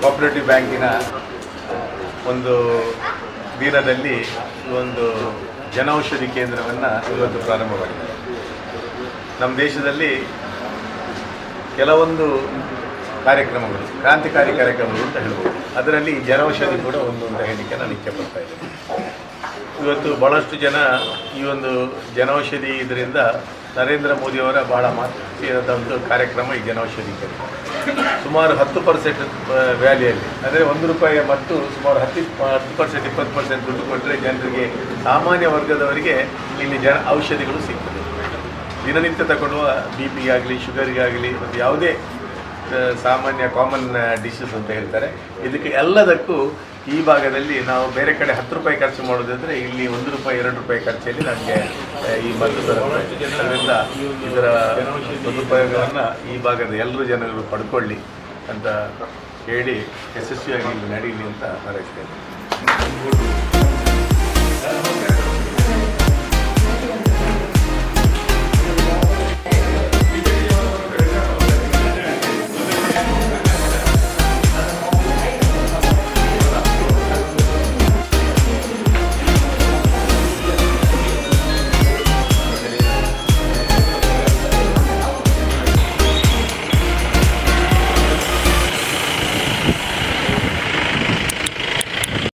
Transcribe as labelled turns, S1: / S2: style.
S1: Cooperative ಬ್ಯಾಂಕಿನ ಒಂದು ದಿನದಲ್ಲಿ ಒಂದು ಜನೌಷಧಿ ಕೇಂದ್ರವನ್ನು ಇವತ್ತು ಪ್ರಾರಂಭವಾಗಿದೆ. ನಮ್ಮ ದೇಶದಲ್ಲಿ ಕೆಲವೊಂದು ಕಾರ್ಯಕ್ರಮಗಳು, ಕ್ರಾಂತಿಕಾರಿ ಕಾರ್ಯಕ್ರಮಗಳು ಅಂತ ಹೇಳ್ಬೋದು. ಅದರಲ್ಲಿ ಜನೌಷಧಿ ಕೂಡ ಒಂದು ಅಂತ ಹೇಳಲಿಕ್ಕೆ ನಾನು ಇಚ್ಛೆಪಡ್ತಾ ಇದ್ದೇನೆ. ಇವತ್ತು ಭಾಳಷ್ಟು ಜನ ಈ ಒಂದು ಜನೌಷಧಿ ಇದರಿಂದ ನರೇಂದ್ರ ಮೋದಿಯವರ ಬಹಳ ಮಹತ್ವದ ಒಂದು ಕಾರ್ಯಕ್ರಮ ಈ ಜನೌಷಧಿ ಕೇಂದ್ರ ಸುಮಾರು ಹತ್ತು ಪರ್ಸೆಂಟ್ ವ್ಯಾಲಿಯಲ್ಲಿ. ಅಂದರೆ ಒಂದು ರೂಪಾಯಿಯ ಮತ್ತು ಸುಮಾರು ಹತ್ತು ಹತ್ತು ಪರ್ಸೆಂಟ್, ಇಪ್ಪತ್ತು ಪರ್ಸೆಂಟ್ ದುಡ್ಡು ಕೊಟ್ಟರೆ ಜನರಿಗೆ ಸಾಮಾನ್ಯ ವರ್ಗದವರಿಗೆ ಇಲ್ಲಿ ಜನ ಔಷಧಿಗಳು ಸಿಗ್ತದೆ. ದಿನನಿತ್ಯ ತಗೊಳ್ಳುವ ಬಿ ಪಿಗಾಗಲಿ ಶುಗರಿಗಾಗಲಿ ಮತ್ತು ಯಾವುದೇ ಸಾಮಾನ್ಯ ಕಾಮನ್ ಡಿಶಸ್ ಅಂತ ಹೇಳ್ತಾರೆ. ಇದಕ್ಕೆ ಎಲ್ಲದಕ್ಕೂ ಈ ಭಾಗದಲ್ಲಿ ನಾವು ಬೇರೆ ಕಡೆ ಹತ್ತು ರೂಪಾಯಿ ಖರ್ಚು ಮಾಡೋದಿದ್ರೆ ಇಲ್ಲಿ ಒಂದು ರೂಪಾಯಿ, ಎರಡು ರೂಪಾಯಿ ಖರ್ಚಲ್ಲಿ ನಮಗೆ ಈ ಮದ್ದು ಇದರಿಂದ ಇದರ ಸದುಪಯೋಗವನ್ನು ಈ ಭಾಗದ ಎಲ್ಲರೂ ಜನರು ಪಡ್ಕೊಳ್ಳಿ ಅಂತ ಹೇಳಿ ಯಶಸ್ವಿಯಾಗಿ ಇಲ್ಲಿ ನಡೀಲಿ ಅಂತ ಹಾರೈಸ್ತೇನೆ.